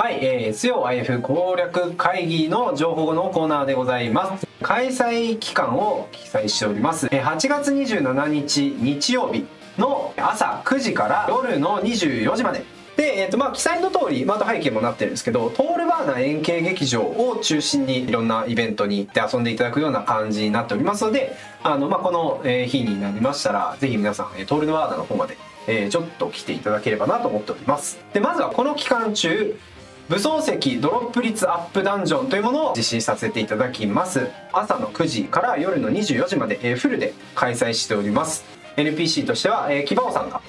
はい、えー、強 IF 攻略会議の情報のコーナーでございます。開催期間を記載しております。8月27日日曜日の朝9時から夜の24時まで。で、えーとまあ、記載の通り、まあ、あと背景もなってるんですけどトールバーナ円形劇場を中心にいろんなイベントに行って遊んでいただくような感じになっておりますのであの、まあ、この日になりましたらぜひ皆さんトールバーナの方まで、えちょっと来ていただければなと思っておりますでまずはこの期間中武装石ドロップ率アップダンジョンというものを実施させていただきます。朝の9時から夜の24時まで、えーフルで開催しております。NPC としては、えー、キバオさんが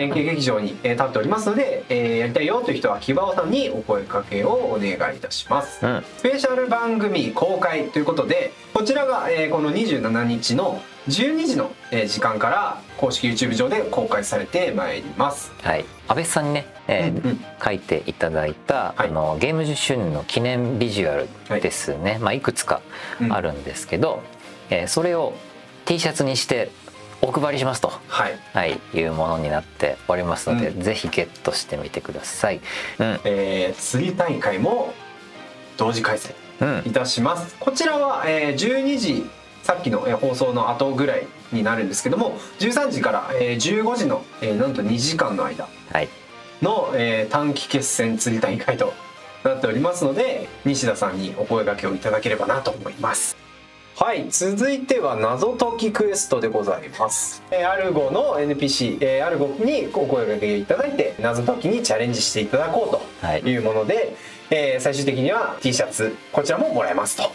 円形劇場に、えー立っておりますので、えーやりたいよという人はキバオさんにお声かけをお願いいたします、うん。スペシャル番組公開ということでこちらが、えーこの27日の12時の、えー時間から公式 YouTube 上で公開されてまいります。はい、安倍さんにね、えーうんうん。書いていただいた、はい。あのゲーム10周年の記念ビジュアルですね、い。まあ、いくつかあるんですけど、えーそれを T シャツにしてお配りしますと、はい。はい、いうものになっておりますので、うん。ぜひゲットしてみてください。うん。えー釣り大会も同時開催うん。いたします。こちらは、えー12時さっきの、えー放送の後ぐらいになるんですけども13時から、えー15時の、えーなんと2時間の間。はいの、えー短期決戦釣り大会となっておりますので西田さんにお声掛けをいただければなと思います。はい続いては謎解きクエストでございます、えーアルゴの NPC、えーアルゴにお声掛けいただいて謎解きにチャレンジしていただこうとはい。いうもので、えー最終的には T シャツこちらももらえますと。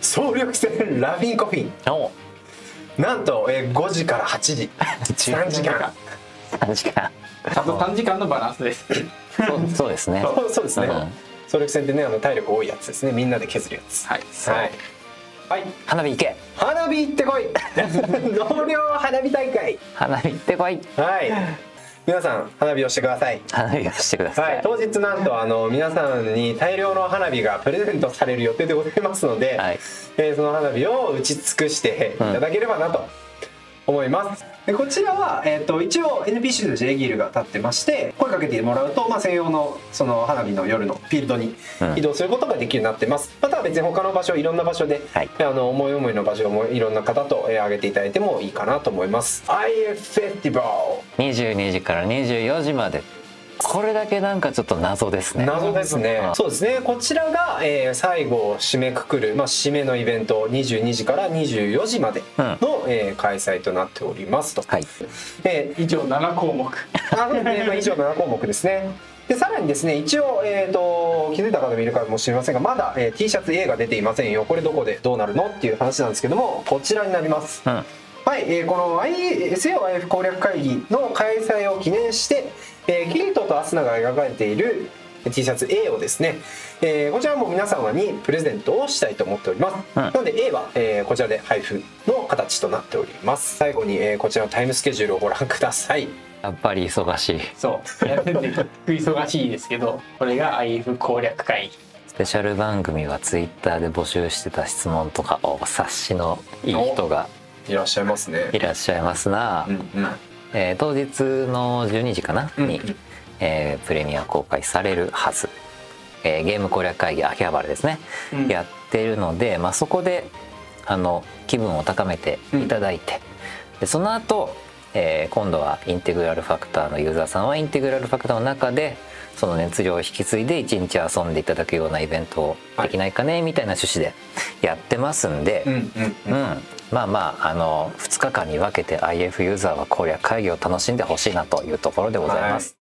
総力戦ラフィンコフィン。お。なんと、えー5時から8時。3時間。3時間ちゃんと短時間のバランスです。そうですね。そうですね、うん。総力戦ってねあの体力多いやつですね。みんなで削るやつ。はい。はい、はい、花火行け。花火行ってこい。納涼花火大会。花火行ってこい。はい。皆さん花火をしてください。花火をしてくださ。はい。い、当日なんとあの皆さんに大量の花火がプレゼントされる予定でございますので、はいえーその花火を打ち尽くしていただければなと思います、でこちらは、えー、と一応 NPC としてエギルが立ってまして声かけてもらうと、まあ、専用のその花火の夜のフィールドにうん。移動することができるようになってます、または別に他の場所いろんな場所で、はい。あの思い思いの場所をいろんな方と、えー、上げていただいてもいいかなと思います。IF フェスティバ22時から24時までこれだけなんかちょっっと謎ですね。謎ですね。うん。そうですね。こちらが、えー最後を締めくくる、まあ、締めのイベント22時から24時までの、えー開催となっておりますと、はい。えー以上。7項目。あね。まあ以上7項目ですね。でさらにですね一応、えー、と気づいた方もいるかもしれませんがまだ、えー T シャツ A が出ていませんよ。これどこでどうなるのっていう話なんですけどもこちらになります。うんはい、えーこの SAOIF 攻略会議の開催を記念して、えーキリトとアスナが描かれている T シャツ A をですね、えーこちらも皆様にプレゼントをしたいと思っております、うんなので A は、えーこちらで配布の形となっております。最後に、えーこちらのタイムスケジュールをご覧ください。やっぱり忙しい。そう。やってて忙しいですけど、これが IF 攻略会議。スペシャル番組はツイッターで募集してた質問とかを察しのいい人がいらっしゃいますね。いらっしゃいますな、うんうん。えー当日の12時かな、うんに、えープレミア公開されるはず、えーゲーム攻略会議秋葉原ですね、うん。やってるので、まあ、そこであの気分を高めていただいて、でその後、えー今度はインテグラルファクターのユーザーさんはインテグラルファクターの中でその熱量を引き継いで一日遊んでいただくようなイベントをできないかね、みたいな趣旨でやってますんで、うんうんうん、まあまああの2日間に分けて IF ユーザーは攻略会議を楽しんでほしいなというところでございます。